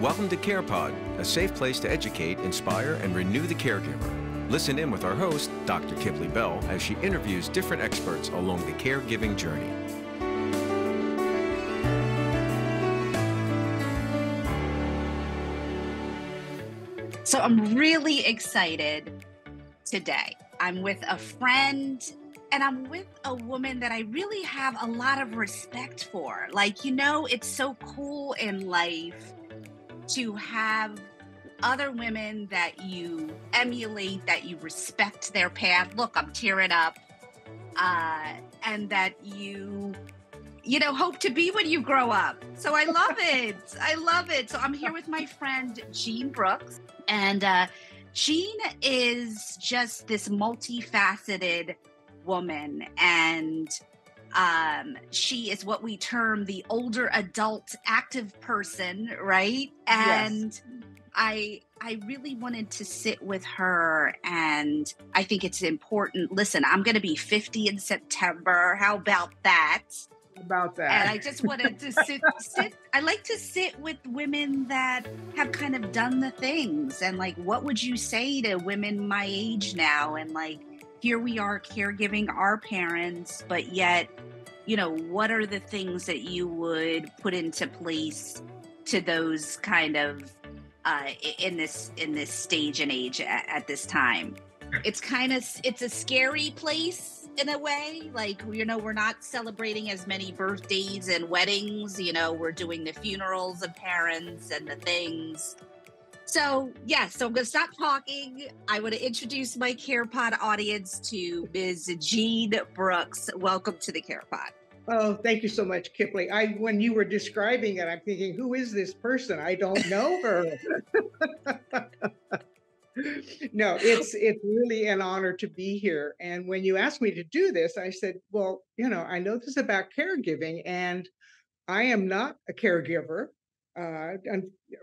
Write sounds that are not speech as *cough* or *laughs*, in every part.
Welcome to CarePod, a safe place to educate, inspire, and renew the caregiver. Listen in with our host, Dr. Kipley Bell, as she interviews different experts along the caregiving journey. So I'm really excited today. I'm with a friend and I'm with a woman that I really have a lot of respect for. Like, you know, it's so cool in life to have other women that you emulate, that you respect their path. Look, I'm tearing up. Uh, and that you you know, hope to be when you grow up. So I love *laughs* it. I love it. So I'm here with my friend Jean Brooks, and uh, Jean is just this multifaceted woman, and um, she is what we term the older adult active person, right? And yes. I I really wanted to sit with her and I think it's important. Listen, I'm going to be 50 in September. How about that? about that. And I just wanted to sit, *laughs* sit. I like to sit with women that have kind of done the things. And like, what would you say to women my age now? And like, here we are caregiving our parents, but yet, you know, what are the things that you would put into place to those kind of uh, in this in this stage and age at, at this time? It's kind of it's a scary place in a way. Like, you know, we're not celebrating as many birthdays and weddings. You know, we're doing the funerals of parents and the things. So, yes, yeah, so I'm going to stop talking. I want to introduce my CarePod audience to Ms. Jean Brooks. Welcome to the CarePod. Oh, thank you so much, Kipley. I when you were describing it, I'm thinking, who is this person? I don't know her. *laughs* no, it's it's really an honor to be here. And when you asked me to do this, I said, well, you know, I know this is about caregiving, and I am not a caregiver. Uh,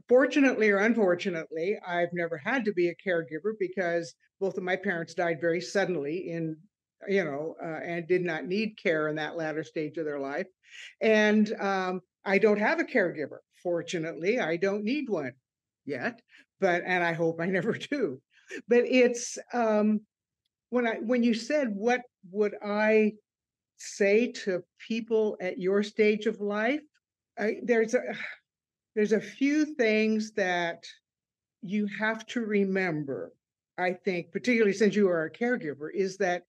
fortunately or unfortunately, I've never had to be a caregiver because both of my parents died very suddenly in, you know, uh, and did not need care in that latter stage of their life. And um, I don't have a caregiver. Fortunately, I don't need one yet but and I hope I never *laughs* do. But it's um, when I when you said what would I say to people at your stage of life, I, there's a *sighs* there's a few things that you have to remember. I think, particularly since you are a caregiver, is that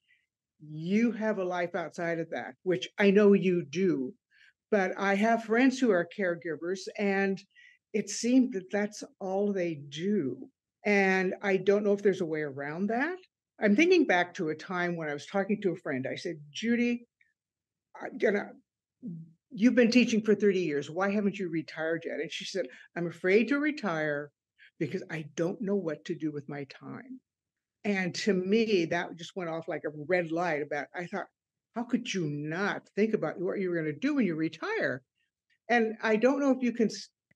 you have a life outside of that, which I know you do. But I have friends who are caregivers, and it seemed that that's all they do. And I don't know if there's a way around that. I'm thinking back to a time when I was talking to a friend. I said, Judy, I'm gonna, you've been teaching for 30 years. Why haven't you retired yet? And she said, I'm afraid to retire because I don't know what to do with my time. And to me, that just went off like a red light about, I thought, how could you not think about what you're going to do when you retire? And I don't know if you can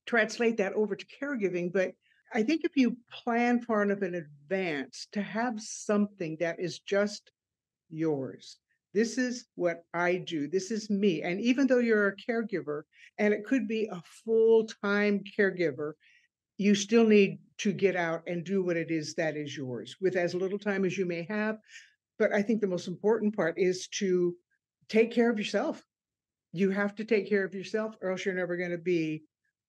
translate that over to caregiving, but I think if you plan far enough in advance to have something that is just yours, this is what I do, this is me. And even though you're a caregiver, and it could be a full time caregiver, you still need to get out and do what it is that is yours with as little time as you may have. But I think the most important part is to take care of yourself. You have to take care of yourself, or else you're never going to be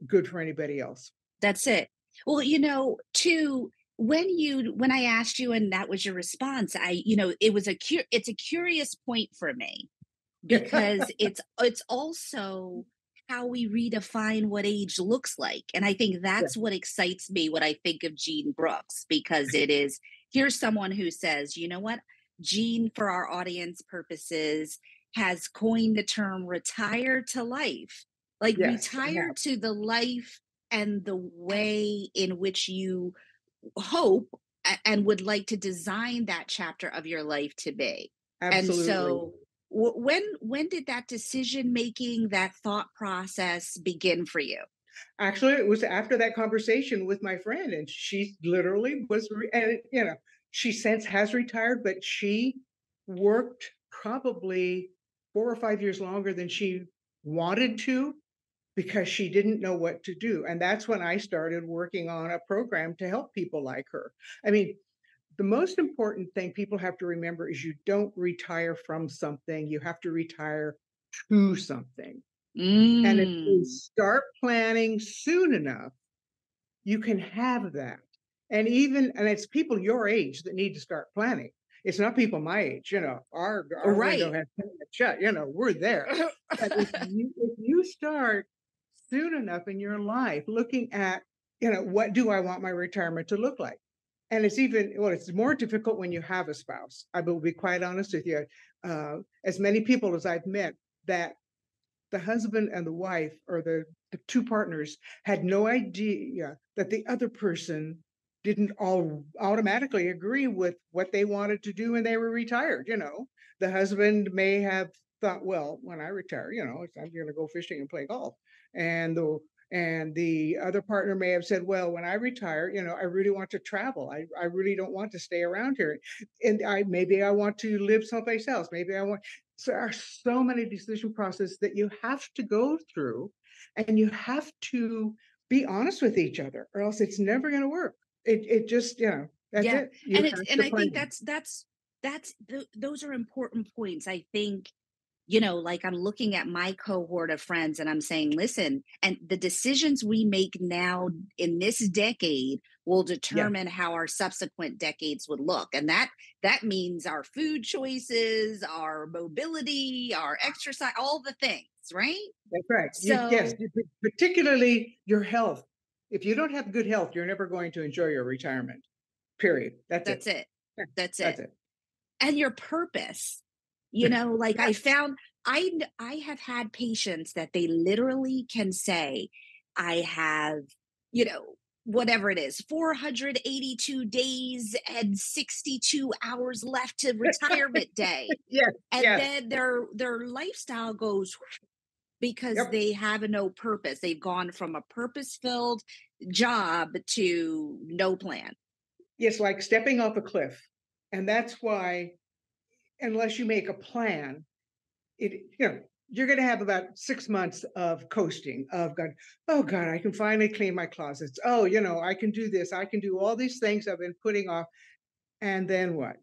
good for anybody else. That's it. Well, you know, too, when you when I asked you and that was your response, I, you know, it was a cur- it's a curious point for me *laughs* because it's it's also how we redefine what age looks like. And I think that's yeah. what excites me when I think of Jean Brooks, because it is here's someone who says, you know what, Jean, for our audience purposes, has coined the term retire to life like yes, retire yeah. to the life and the way in which you hope and would like to design that chapter of your life to be Absolutely. and so when when did that decision making that thought process begin for you actually it was after that conversation with my friend and she literally was and you know she since has retired but she worked probably four or five years longer than she wanted to because she didn't know what to do. And that's when I started working on a program to help people like her. I mean, the most important thing people have to remember is you don't retire from something, you have to retire to something. Mm. And if you mm. start planning soon enough, you can have that. And even, and it's people your age that need to start planning. It's not people my age, you know, our, our right. window has shut, you know, we're there. but if *laughs* you, if you start soon enough in your life looking at, you know, what do I want my retirement to look like? And it's even, well, it's more difficult when you have a spouse. I will be quite honest with you. Uh, as many people as I've met that the husband and the wife or the, the two partners had no idea that the other person didn't all automatically agree with what they wanted to do when they were retired. You know, the husband may have thought, well, when I retire, you know, I'm going to go fishing and play golf. And the and the other partner may have said, well, when I retire, you know, I really want to travel. I, I really don't want to stay around here. And I maybe I want to live someplace else. Maybe I want so there are so many decision processes that you have to go through and you have to be honest with each other or else it's never going to work it it just you know that's yeah. it you and it's and i think that's that's that's th- those are important points i think you know like i'm looking at my cohort of friends and i'm saying listen and the decisions we make now in this decade will determine yeah. how our subsequent decades would look and that that means our food choices our mobility our exercise all the things right? That's right. So, yes particularly your health. If you don't have good health you're never going to enjoy your retirement period. That's, that's it, it. that's it. that's it. And your purpose you *laughs* know like i found i i have had patients that they literally can say i have you know whatever it is 482 days and 62 hours left to retirement day *laughs* yeah and yes. then their their lifestyle goes *sniffs* because yep. they have no purpose they've gone from a purpose filled job to no plan it's like stepping off a cliff and that's why unless you make a plan it you know you're going to have about six months of coasting of God, oh God, I can finally clean my closets. Oh, you know, I can do this. I can do all these things I've been putting off. And then what?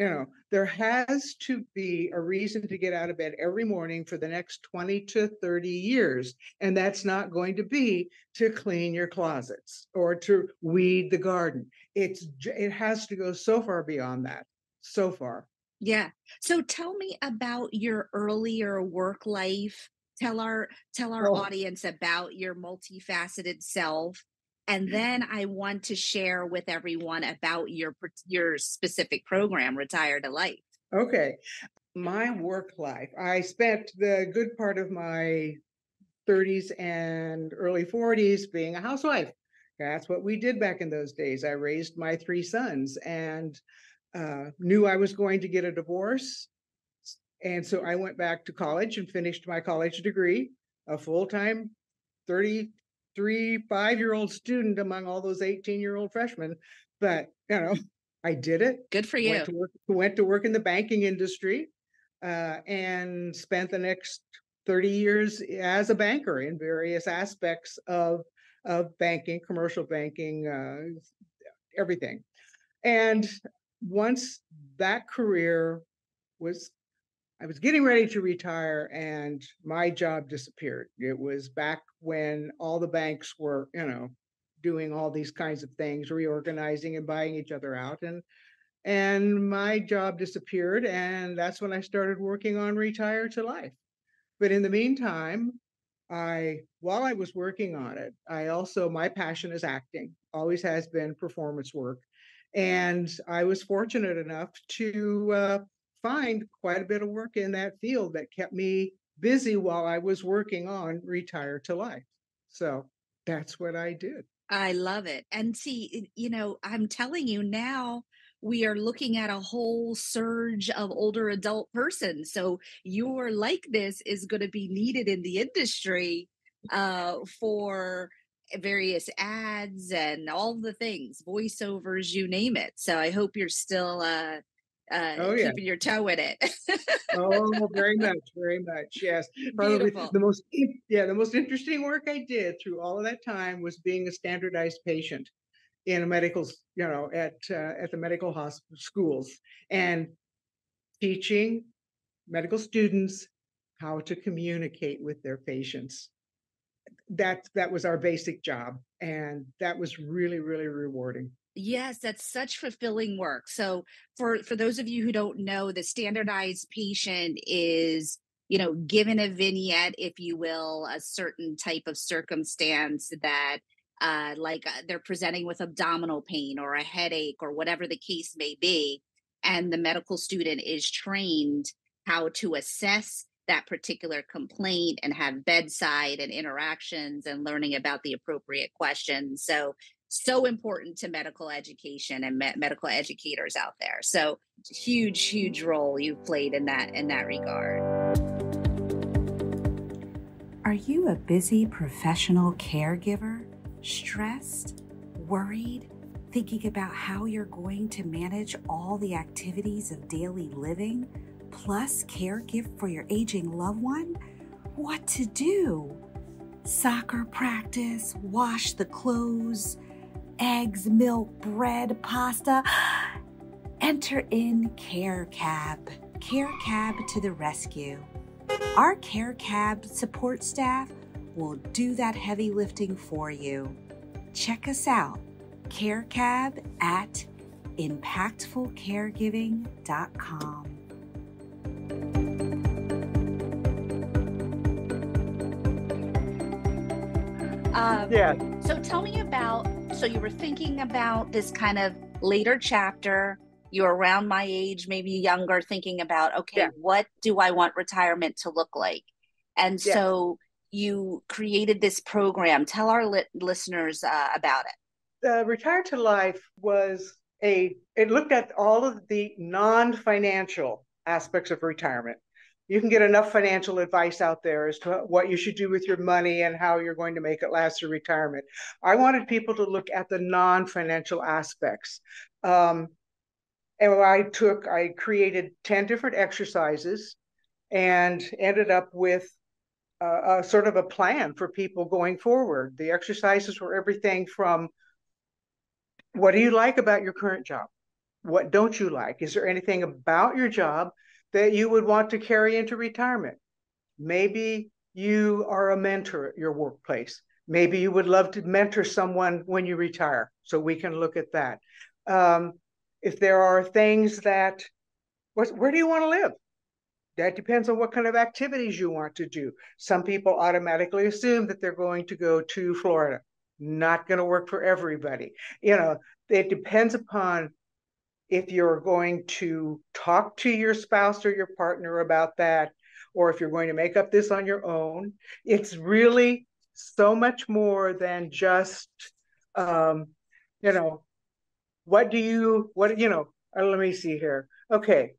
You know, there has to be a reason to get out of bed every morning for the next 20 to 30 years. And that's not going to be to clean your closets or to weed the garden. It's it has to go so far beyond that. So far. Yeah. So tell me about your earlier work life. Tell our tell our oh. audience about your multifaceted self. And mm-hmm. then I want to share with everyone about your your specific program, Retire to Life. Okay. My work life. I spent the good part of my 30s and early 40s being a housewife. That's what we did back in those days. I raised my three sons and uh, knew I was going to get a divorce. And so I went back to college and finished my college degree, a full time 33, five year old student among all those 18 year old freshmen. But, you know, I did it. Good for you. Went to work, went to work in the banking industry uh, and spent the next 30 years as a banker in various aspects of, of banking, commercial banking, uh, everything. And once that career was I was getting ready to retire and my job disappeared. It was back when all the banks were, you know, doing all these kinds of things, reorganizing and buying each other out and and my job disappeared and that's when I started working on retire to life. But in the meantime, I while I was working on it, I also my passion is acting, always has been performance work. And I was fortunate enough to uh, find quite a bit of work in that field that kept me busy while I was working on Retire to Life. So that's what I did. I love it. And see, you know, I'm telling you now, we are looking at a whole surge of older adult persons. So your likeness is going to be needed in the industry uh, for various ads and all the things, voiceovers, you name it. So I hope you're still uh, uh, oh, yeah. keeping your toe in it. oh, very *laughs* much, very much. Yes, probably Beautiful. the most yeah the most interesting work I did through all of that time was being a standardized patient in a medical you know at uh, at the medical hospital schools and teaching medical students how to communicate with their patients. That that was our basic job, and that was really really rewarding. Yes, that's such fulfilling work. So for for those of you who don't know, the standardized patient is you know given a vignette if you will a certain type of circumstance that uh, like uh, they're presenting with abdominal pain or a headache or whatever the case may be and the medical student is trained how to assess that particular complaint and have bedside and interactions and learning about the appropriate questions so so important to medical education and me- medical educators out there. So huge, huge role you've played in that in that regard. Are you a busy professional caregiver? Stressed? Worried? Thinking about how you're going to manage all the activities of daily living, plus care gift for your aging loved one? What to do? Soccer practice, wash the clothes, eggs, milk, bread, pasta. *gasps* Enter in Care Cab. Care Cab to the rescue. Our Care Cab support staff will do that heavy lifting for you. Check us out, Care Cab at impactfulcaregiving.com. Um, yeah. So tell me about so you were thinking about this kind of later chapter. You're around my age, maybe younger, thinking about, okay, yeah. what do I want retirement to look like? And yeah. so you created this program. Tell our li- listeners uh, about it. Uh, Retire to Life was a, it looked at all of the non financial aspects of retirement you can get enough financial advice out there as to what you should do with your money and how you're going to make it last through retirement. I wanted people to look at the non financial aspects. Um, and I took, I created 10 different exercises and ended up with a, a sort of a plan for people going forward. The exercises were everything from what do you like about your current job? What don't you like? Is there anything about your job that you would want to carry into retirement. Maybe you are a mentor at your workplace. Maybe you would love to mentor someone when you retire. So we can look at that. Um, if there are things that, where do you want to live? That depends on what kind of activities you want to do. Some people automatically assume that they're going to go to Florida. Not going to work for everybody. You know, it depends upon if you're going to talk to your spouse or your partner about that, or if you're going to make up this on your own. It's really so much more than just, um, you know, what do you, what, you know, uh, let me see here. Okay,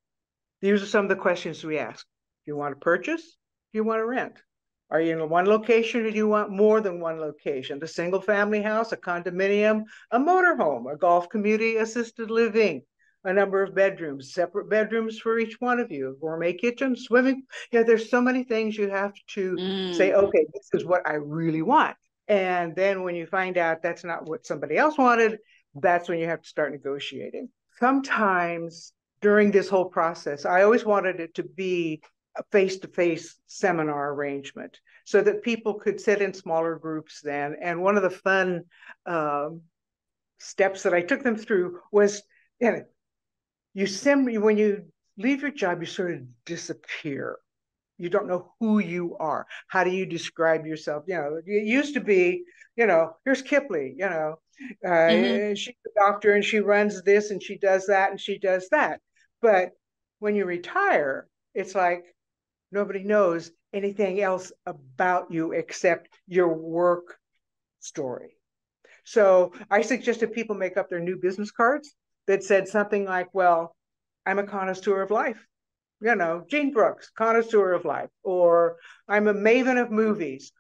these are some of the questions we ask. Do you want to purchase? Do you want to rent? Are you in one location or do you want more than one location? The single family house, a condominium, a motorhome, a golf community assisted living, a number of bedrooms, separate bedrooms for each one of you, gourmet kitchen, swimming. Yeah, there's so many things you have to mm. say, okay, this is what I really want. And then when you find out that's not what somebody else wanted, that's when you have to start negotiating. Sometimes during this whole process, I always wanted it to be a face to face seminar arrangement so that people could sit in smaller groups then. And one of the fun um, steps that I took them through was you know, you sim when you leave your job, you sort of disappear. You don't know who you are. How do you describe yourself? You know, it used to be, you know, here's Kipley, you know, uh, mm-hmm. she's a doctor and she runs this and she does that and she does that. But when you retire, it's like nobody knows anything else about you except your work story. So I suggested people make up their new business cards that said something like, well, I'm a connoisseur of life. You know, Jean Brooks, connoisseur of life, or I'm a maven of movies.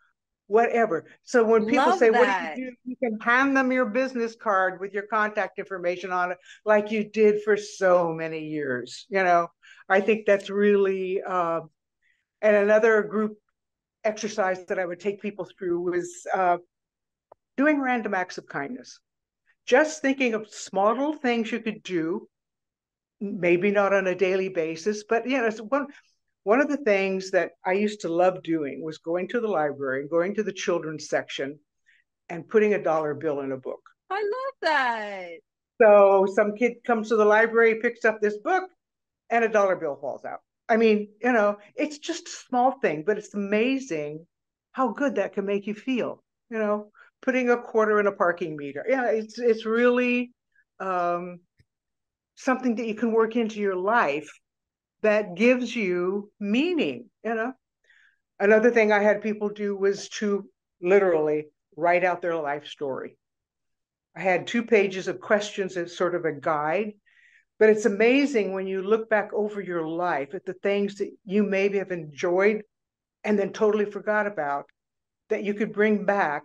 whatever. So when people Love say, that. What do you do? You can hand them your business card with your contact information on it, like you did for so many years. You know, I think that's really, uh, and another group exercise that I would take people through was uh, doing random acts of kindness. Just thinking of small little things you could do, maybe not on a daily basis, but you know, it's one one of the things that I used to love doing was going to the library, and going to the children's section, and putting a dollar bill in a book. I love that. So some kid comes to the library, picks up this book, and a dollar bill falls out. I mean, you know, it's just a small thing, but it's amazing how good that can make you feel. You know, putting a quarter in a parking meter. Yeah, it's it's really um, something that you can work into your life that gives you meaning. You know, another thing I had people do was to literally write out their life story. I had two pages of questions as sort of a guide but it's amazing when you look back over your life at the things that you maybe have enjoyed and then totally forgot about that you could bring back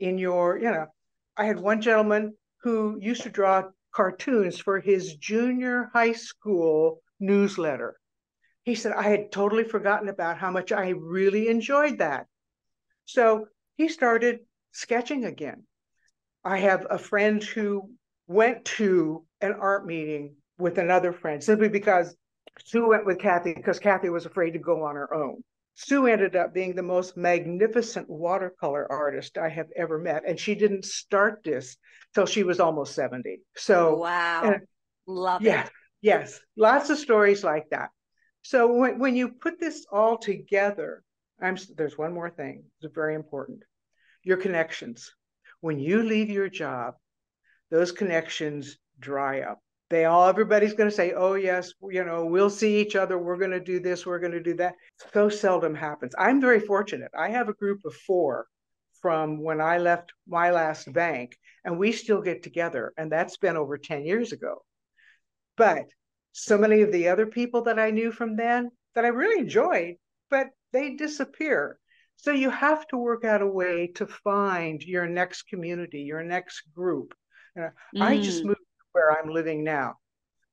in your, you know. I had one gentleman who used to draw cartoons for his junior high school newsletter. He said, I had totally forgotten about how much I really enjoyed that. So he started sketching again. I have a friend who went to an art meeting with another friend simply because Sue went with Kathy because Kathy was afraid to go on her own. Sue ended up being the most magnificent watercolor artist I have ever met. And she didn't start this till she was almost 70. So, wow. And, Love yes, it. Yes, lots of stories like that. So, when, when you put this all together, I'm, there's one more thing that's very important your connections. When you leave your job, those connections dry up they all everybody's going to say oh yes you know we'll see each other. We're going to do this we're going to do that. So seldom happens. I'm very fortunate. I have a group of four from when i left my last bank and we still get together and that's been over 10 years ago. But so many of the other people that i knew from then that i really enjoyed but they disappear. So you have to work out a way to find your next community your next group. Mm. i just mm. moved where I'm living now.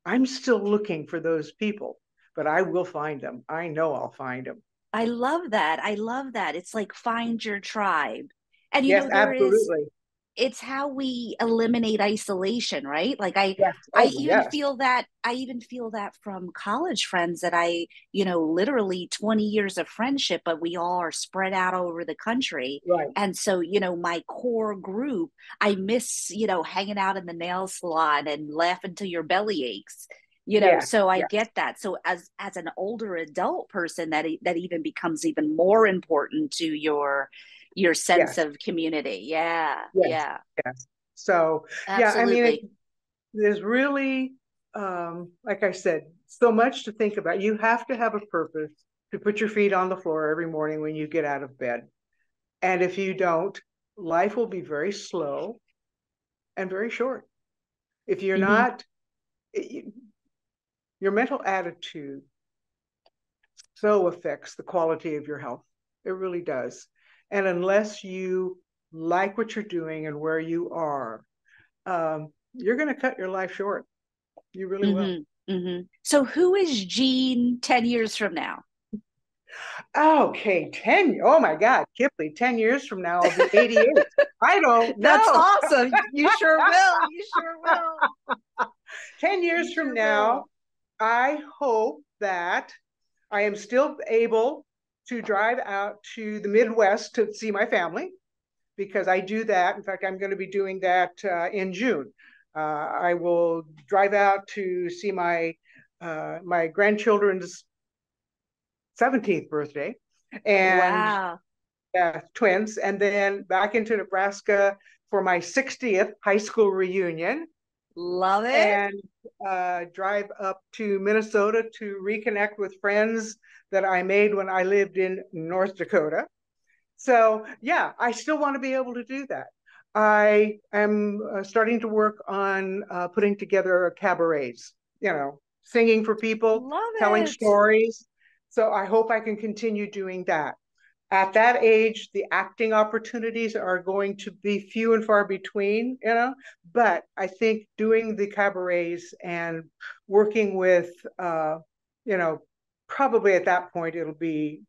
I'm still looking for those people, but I will find them. I know I'll find them. I love that. I love that. It's like find your tribe. And you yes, know, there absolutely. Is, it's how we eliminate isolation right like i yes. oh, i even yes. feel that i even feel that from college friends that i you know literally 20 years of friendship but we all are spread out over the country right and so you know my core group i miss you know hanging out in the nail salon and laughing till your belly aches you know yes. so i get that so as as an older adult person that that even becomes even more important to your your sense yes. of community. Yeah. Yes. Yeah. Yes. So Absolutely. yeah, I mean, it, there's really, um, like I said, so much to think about. You have to have a purpose to put your feet on the floor every morning when you get out of bed. And if you don't, life will be very slow and very short. If you're mm-hmm. not, it, your mental attitude so affects the quality of your health. It really does. And unless you like what you're doing and where you are, um, you're going to cut your life short. You really mm-hmm, will. Mm-hmm. So, who is Jean 10 years from now? Okay, 10. Oh my God, Kipley, 10 years from now, I'll be 88. *laughs* I don't know. That's awesome. You sure *laughs* will. You sure will. 10 years you from sure now, will. I hope that I am still able to drive out to the Midwest to see my family because I do that. In fact, I'm going to be doing that uh, in June. Uh, I will drive out to see my uh, my grandchildren's 17th birthday and wow. twins, and then back into Nebraska for my 60th high school reunion. Love it. And uh, drive up to Minnesota to reconnect with friends that I made when I lived in North Dakota. So, yeah, I still want to be able to do that. I am uh, starting to work on uh, putting together cabarets, you know, singing for people, Love telling it. stories. So I hope I can continue doing that. At that age, the acting opportunities are going to be few and far between, you know. But I think doing the cabarets and working with, uh, you know, probably at that point it'll be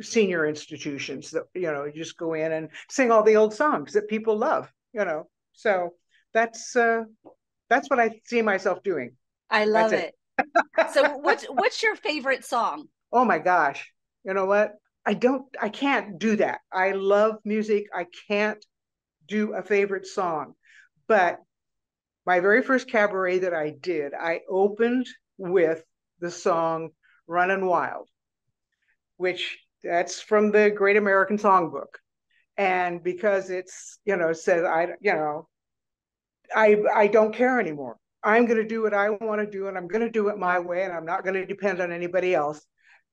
senior institutions that you know you just go in and sing all the old songs that people love, you know. So that's uh, that's what I see myself doing. I love it. it. so what's what's your favorite song? *laughs* Oh my gosh. You know what? I don't, I can't do that. I love music. I can't do a favorite song. But my very first cabaret that I did, I opened with the song Running Wild, which that's from the Great American Songbook. And because it's, you know, says I, you know, I I don't care anymore. I'm going to do what I want to do and I'm going to do it my way and I'm not going to depend on anybody else.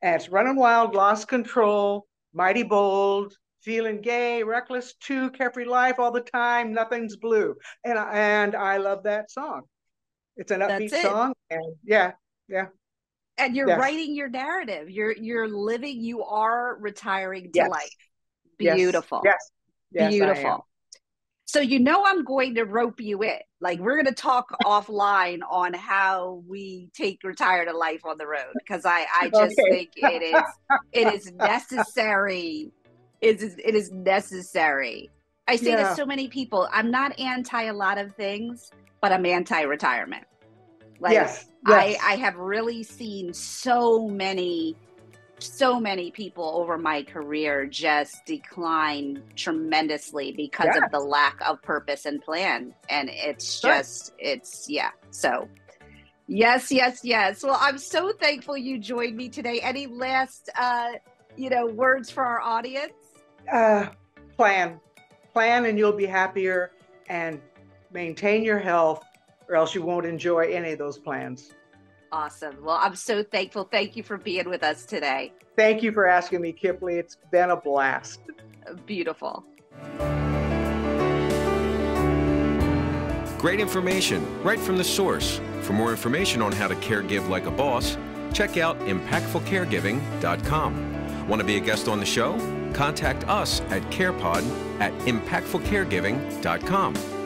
And it's running wild, lost control, mighty bold, feeling gay, reckless too, carefree life all the time, nothing's blue. And I, and I love that song. It's an upbeat it. song, and yeah, yeah. And you're writing your narrative. You're you're living. You are retiring to yes. life. Beautiful. Yes. yes. Beautiful. So you know I'm going to rope you in. Like we're going to talk *laughs* offline on how we take retire to life on the road because I I just okay. think it is it is *laughs* necessary. It is it is necessary. I say yeah. to so many people, I'm not anti a lot of things, but I'm anti retirement. Like yes. Yes. I I have really seen so many so many people over my career just decline tremendously because yes. of the lack of purpose and plan. And it's just it's yeah. So yes yes yes. Well i'm so thankful you joined me today. Any last uh you know words for our audience? Uh plan. Plan and you'll be happier and maintain your health or else you won't enjoy any of those plans Awesome. Well, I'm so thankful. Thank you for being with us today. Thank you for asking me, Kipley. It's been a blast. Beautiful. Great information right from the source. For more information on how to care give like a boss, check out impactfulcaregiving.com. Want to be a guest on the show? Contact us at CarePod at impactfulcaregiving.com.